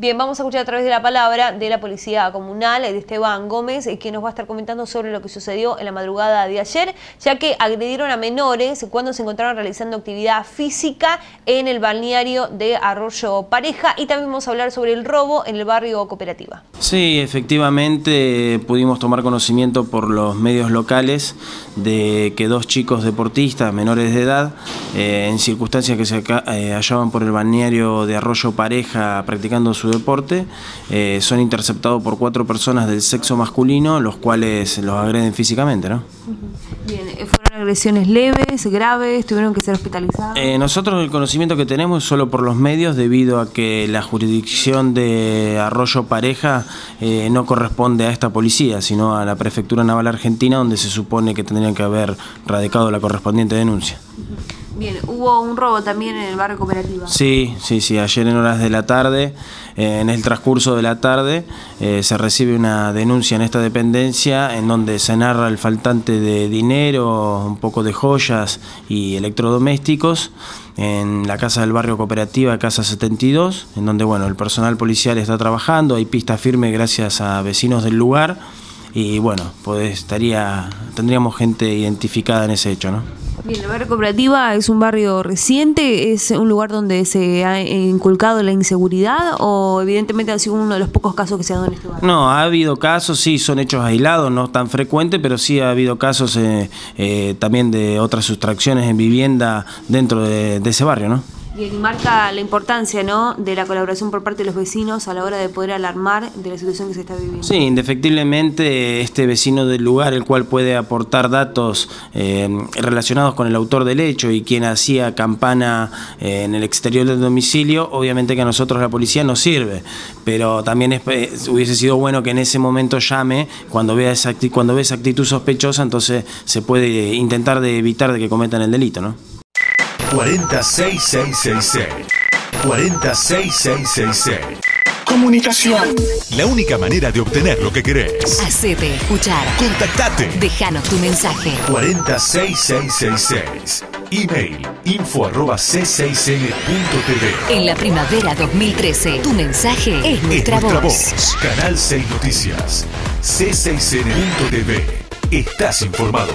Bien, vamos a escuchar a través de la palabra de la Policía Comunal, de Esteban Gómez, que nos va a estar comentando sobre lo que sucedió en la madrugada de ayer, ya que agredieron a menores cuando se encontraron realizando actividad física en el balneario de Arroyo Pareja y también vamos a hablar sobre el robo en el barrio Cooperativa. Sí, efectivamente pudimos tomar conocimiento por los medios locales de que dos chicos deportistas menores de edad, eh, en circunstancias que se eh, hallaban por el balneario de Arroyo Pareja practicando su deporte, eh, son interceptados por cuatro personas del sexo masculino, los cuales los agreden físicamente. ¿no? Bien, ¿fueron agresiones leves, graves? ¿Tuvieron que ser hospitalizados? Nosotros el conocimiento que tenemos es solo por los medios, debido a que la jurisdicción de Arroyo Pareja no corresponde a esta policía, sino a la Prefectura Naval Argentina, donde se supone que tendrían que haber radicado la correspondiente denuncia. Bien, hubo un robo también en el barrio Cooperativa. Sí, sí, sí, ayer en horas de la tarde, eh, en el transcurso de la tarde, eh, se recibe una denuncia en esta dependencia en donde se narra el faltante de dinero, un poco de joyas y electrodomésticos en la casa del barrio Cooperativa, Casa 72, en donde bueno, el personal policial está trabajando, hay pista firme gracias a vecinos del lugar y bueno, pues estaría, tendríamos gente identificada en ese hecho, ¿no? Bien, el barrio Cooperativa es un barrio reciente, es un lugar donde se ha inculcado la inseguridad o evidentemente ha sido uno de los pocos casos que se ha dado en este barrio. No, ha habido casos, sí, son hechos aislados, no tan frecuentes, pero sí ha habido casos eh, eh, también de otras sustracciones en vivienda dentro de ese barrio, ¿no? Y marca la importancia ¿no? de la colaboración por parte de los vecinos a la hora de poder alarmar de la situación que se está viviendo. Sí, indefectiblemente este vecino del lugar, el cual puede aportar datos eh, relacionados con el autor del hecho y quien hacía campana eh, en el exterior del domicilio, obviamente que a nosotros la policía nos sirve, pero también eh, hubiese sido bueno que en ese momento llame cuando vea esa, cuando ve esa actitud sospechosa, entonces se puede intentar de evitar de que cometan el delito, ¿no? 46666. 46666. Comunicación. La única manera de obtener lo que querés. Hacete escuchar. Contactate. Déjanos tu mensaje. 46666. Email info arroba c6n.tv. En la primavera 2013, tu mensaje es nuestra, nuestra voz. Canal 6 Noticias. C6n.tv. Estás informado.